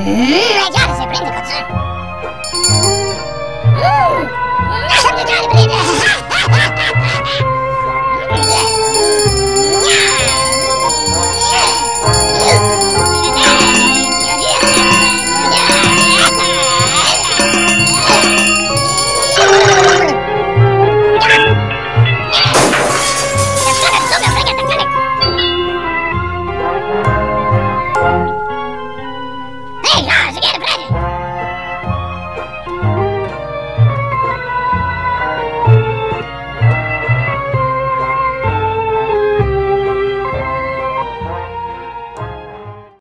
Mmm, I got it.